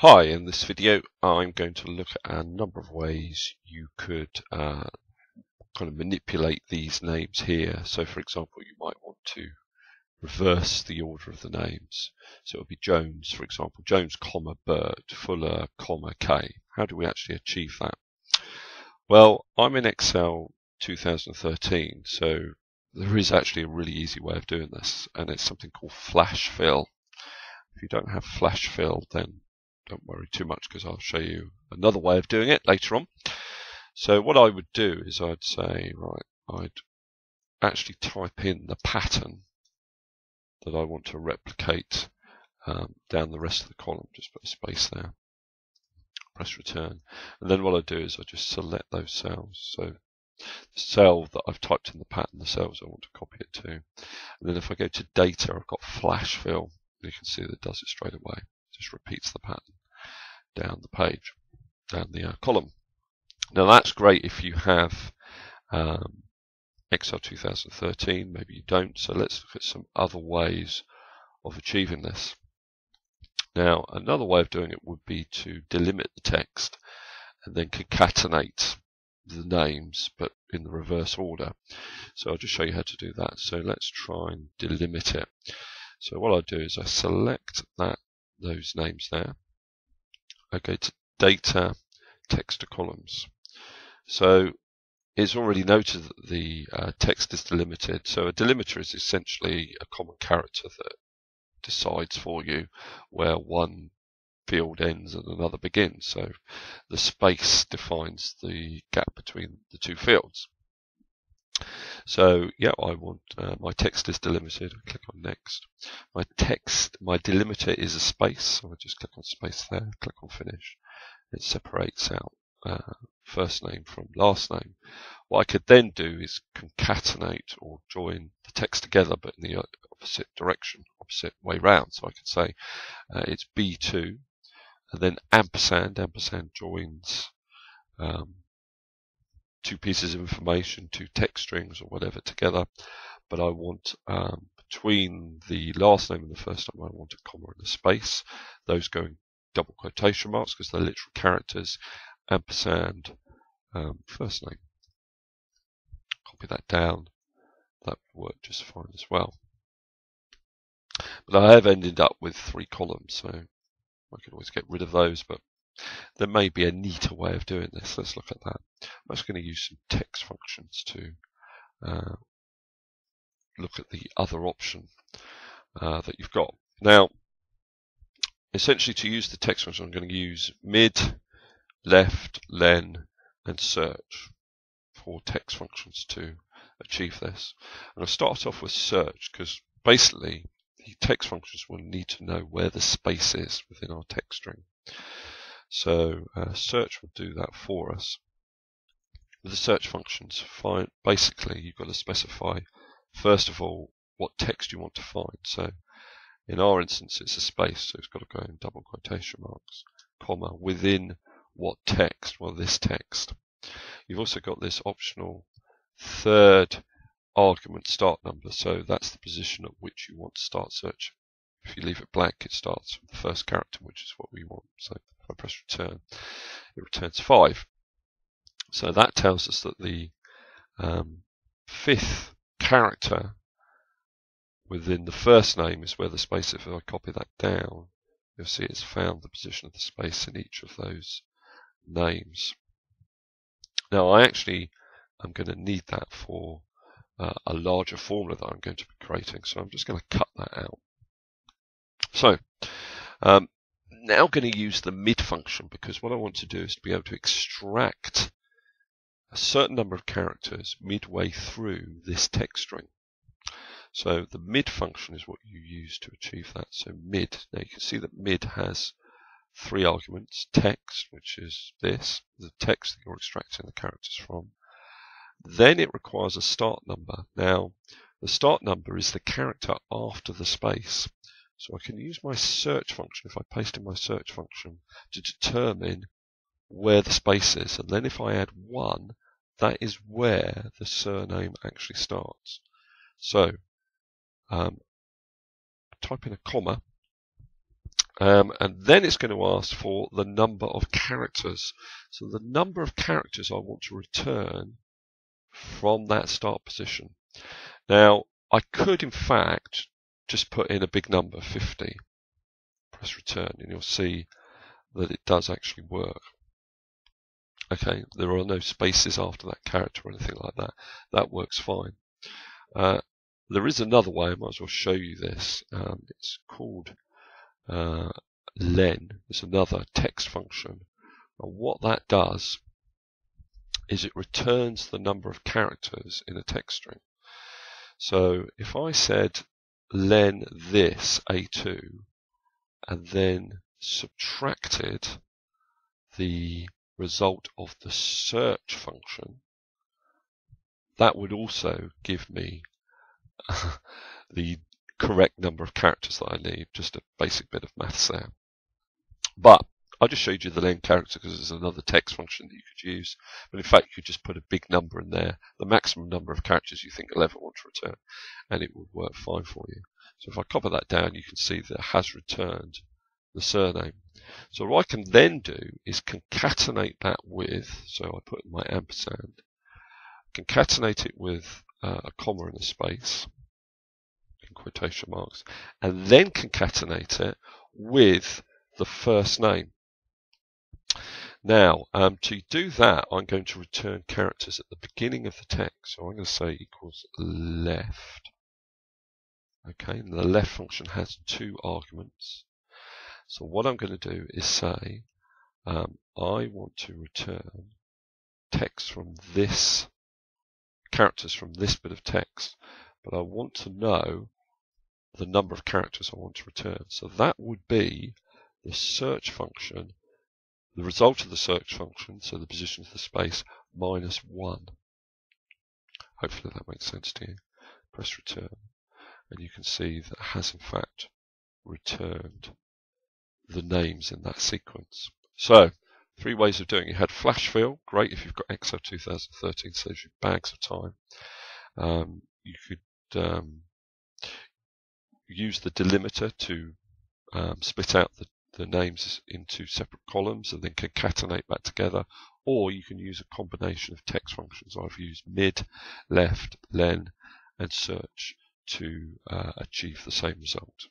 Hi, in this video I'm going to look at a number of ways you could uh, kind of manipulate these names here. So for example you might want to reverse the order of the names. So it would be Jones for example, Jones comma Bert, Fuller comma K. How do we actually achieve that? Well I'm in Excel 2013 so there is actually a really easy way of doing this and it's something called flash fill. If you don't have flash fill then don't worry too much because I'll show you another way of doing it later on. So what I would do is I'd say, right, I'd actually type in the pattern that I want to replicate um, down the rest of the column. Just put a space there. Press return. And then what I do is I just select those cells. So the cell that I've typed in the pattern, the cells I want to copy it to. And then if I go to data, I've got flash fill. You can see that it does it straight away. Just repeats the pattern down the page, down the uh, column. Now that's great if you have um, Excel 2013, maybe you don't, so let's look at some other ways of achieving this. Now another way of doing it would be to delimit the text and then concatenate the names but in the reverse order. So I'll just show you how to do that. So let's try and delimit it. So what I'll do is I select that those names there I go to data, text to columns. So it's already noted that the uh, text is delimited. So a delimiter is essentially a common character that decides for you where one field ends and another begins. So the space defines the gap between the two fields. So yeah, I want uh, my text is delimited. I click on next. My text, my delimiter is a space. So I just click on space there. Click on finish. It separates out uh, first name from last name. What I could then do is concatenate or join the text together, but in the opposite direction, opposite way round. So I could say uh, it's B2, and then ampersand. Ampersand joins um, two pieces of information, two text strings or whatever together, but I want um, between the last name and the first name, I want a comma and a space. Those going double quotation marks because they're literal characters, ampersand, um, first name. Copy that down. That would work just fine as well. But I have ended up with three columns, so I can always get rid of those, but there may be a neater way of doing this. Let's look at that. I'm just going to use some text functions to uh, look at the other option uh, that you've got. Now, essentially to use the text function, I'm going to use mid, left, len, and search for text functions to achieve this. And I'll start off with search because basically the text functions will need to know where the space is within our text string. So uh, search will do that for us. The search functions, find, basically you've got to specify first of all what text you want to find. So in our instance it's a space, so it's got to go in double quotation marks, comma, within what text? Well this text. You've also got this optional third argument start number, so that's the position at which you want to start search. If you leave it blank, it starts with the first character, which is what we want. So I press return, it returns 5. So that tells us that the um, fifth character within the first name is where the space, if I copy that down, you'll see it's found the position of the space in each of those names. Now I actually am going to need that for uh, a larger formula that I'm going to be creating, so I'm just going to cut that out. So, um, now going to use the mid function because what I want to do is to be able to extract a certain number of characters midway through this text string. So the mid function is what you use to achieve that. So mid, now you can see that mid has three arguments, text, which is this, the text that you're extracting the characters from. Then it requires a start number. Now, the start number is the character after the space. So I can use my search function, if I paste in my search function, to determine where the space is. And then if I add 1, that is where the surname actually starts. So um, type in a comma, Um, and then it's going to ask for the number of characters. So the number of characters I want to return from that start position. Now, I could in fact just put in a big number, 50, press return, and you'll see that it does actually work. Okay, there are no spaces after that character or anything like that. That works fine. Uh, there is another way, I might as well show you this. Um, it's called uh, len. It's another text function. And what that does is it returns the number of characters in a text string. So if I said len this a2 and then subtracted the result of the search function, that would also give me the correct number of characters that I need, just a basic bit of maths there. But I just showed you the len character because there's another text function that you could use. But in fact, you could just put a big number in there, the maximum number of characters you think you'll ever want to return, and it would work fine for you. So if I copy that down, you can see that it has returned the surname. So what I can then do is concatenate that with, so I put in my ampersand, concatenate it with uh, a comma and a space, in quotation marks, and then concatenate it with the first name. Now, um, to do that, I'm going to return characters at the beginning of the text. So I'm going to say equals left. Okay, and the left function has two arguments. So what I'm going to do is say, um, I want to return text from this, characters from this bit of text, but I want to know the number of characters I want to return. So that would be the search function, the result of the search function, so the position of the space, minus 1. Hopefully that makes sense to you. Press return, and you can see that has in fact returned the names in that sequence. So, three ways of doing it. You had flash fill, great if you've got Excel 2013, saves you bags of time. Um, you could um, use the delimiter to um, split out the the names into separate columns and then concatenate that together. Or you can use a combination of text functions. I've used mid, left, len, and search to uh, achieve the same result.